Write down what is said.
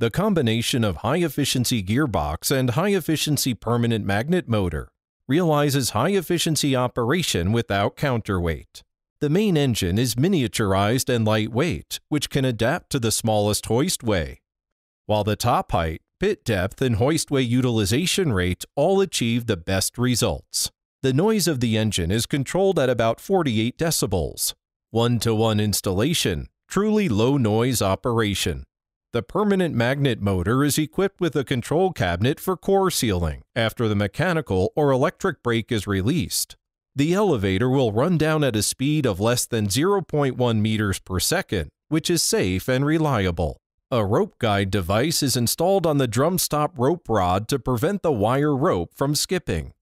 The combination of high-efficiency gearbox and high-efficiency permanent magnet motor realizes high-efficiency operation without counterweight. The main engine is miniaturized and lightweight, which can adapt to the smallest hoistway, while the top height, pit depth, and hoistway utilization rate all achieve the best results. The noise of the engine is controlled at about 48 decibels. One-to-one installation, truly low noise operation. The permanent magnet motor is equipped with a control cabinet for core sealing after the mechanical or electric brake is released. The elevator will run down at a speed of less than 0.1 meters per second, which is safe and reliable. A rope guide device is installed on the drum stop rope rod to prevent the wire rope from skipping.